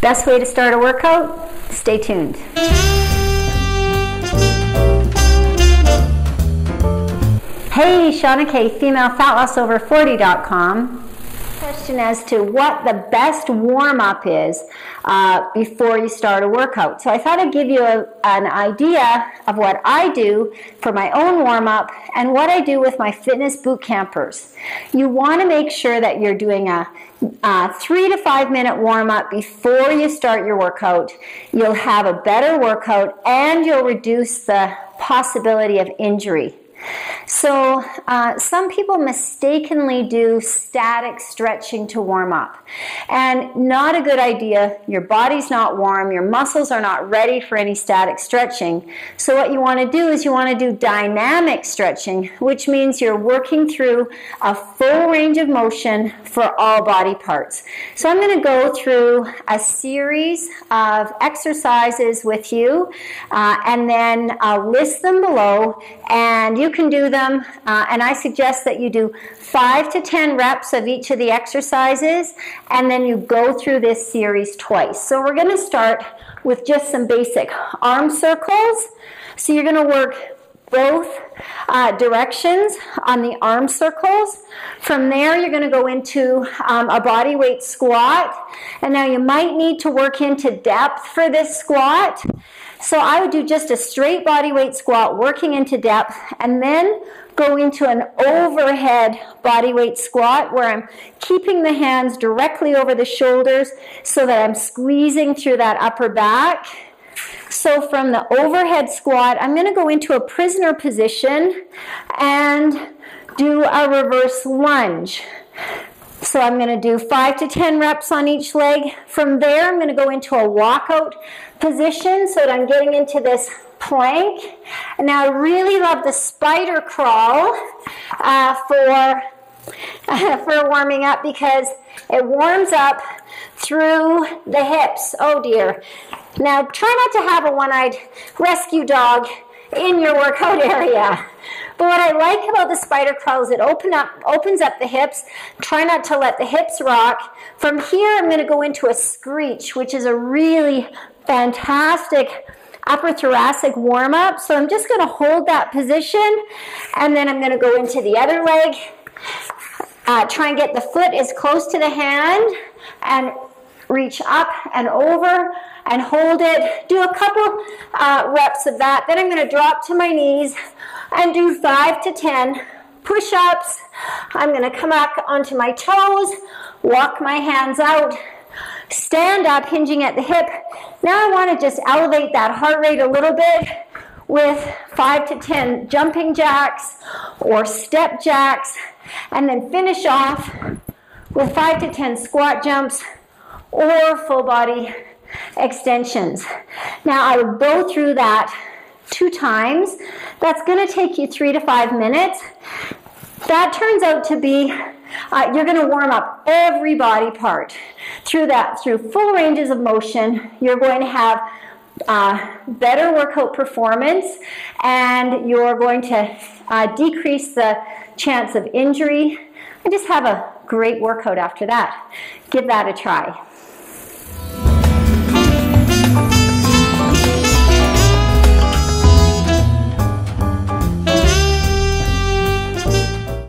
Best way to start a workout? Stay tuned. Hey, Shawna K, femalefatlossover40.com question as to what the best warm up is uh, before you start a workout. So I thought I'd give you a, an idea of what I do for my own warm up and what I do with my fitness boot campers. You want to make sure that you're doing a, a three to five minute warm up before you start your workout. You'll have a better workout and you'll reduce the possibility of injury. So, uh, some people mistakenly do static stretching to warm up, and not a good idea. Your body's not warm, your muscles are not ready for any static stretching. So, what you want to do is you want to do dynamic stretching, which means you're working through a full range of motion for all body parts. So, I'm going to go through a series of exercises with you, uh, and then I'll list them below, and you can do them them, uh, and I suggest that you do five to 10 reps of each of the exercises, and then you go through this series twice. So we're going to start with just some basic arm circles. So you're going to work both uh, directions on the arm circles. From there, you're going to go into um, a body weight squat. And now you might need to work into depth for this squat. So I would do just a straight body weight squat, working into depth, and then go into an overhead body weight squat where I'm keeping the hands directly over the shoulders so that I'm squeezing through that upper back. So from the overhead squat, I'm going to go into a prisoner position and do a reverse lunge. So I'm going to do 5 to 10 reps on each leg. From there, I'm going to go into a walkout position so that I'm getting into this plank. And now I really love the spider crawl uh, for, for warming up because it warms up through the hips. Oh dear. Now try not to have a one-eyed rescue dog in your workout area. But what I like about the spider crawl is it open up, opens up the hips. Try not to let the hips rock. From here, I'm going to go into a screech, which is a really fantastic upper thoracic warm up. So I'm just going to hold that position and then I'm going to go into the other leg. Uh, try and get the foot as close to the hand and reach up and over and hold it. Do a couple uh, reps of that. Then I'm going to drop to my knees and do five to 10 push ups. I'm going to come back onto my toes, walk my hands out, stand up, hinging at the hip. Now I want to just elevate that heart rate a little bit with five to 10 jumping jacks or step jacks, and then finish off with five to 10 squat jumps or full body extensions. Now I would go through that two times. That's going to take you three to five minutes. That turns out to be, uh, you're going to warm up every body part. Through that, through full ranges of motion, you're going to have uh, better workout performance and you're going to uh, decrease the chance of injury and just have a great workout after that. Give that a try.